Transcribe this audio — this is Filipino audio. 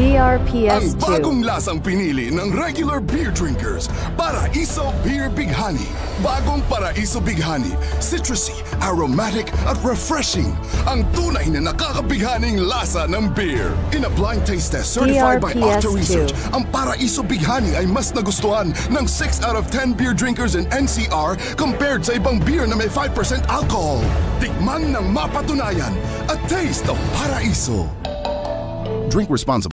DRPS2. bagong lasang pinili ng regular beer drinkers, Paraiso Beer Big Honey. Bagong Paraiso Big Honey, citrusy, aromatic at refreshing. Ang tunay na nakakabighaning lasa ng beer. In a blind taste test certified by DRPS2. Octa Research, ang Paraiso Big Honey ay mas nagustuhan ng 6 out of 10 beer drinkers in NCR compared sa ibang beer na may 5% alcohol. Tikman ng mapatunayan, a taste of Paraiso. Drink responsibly.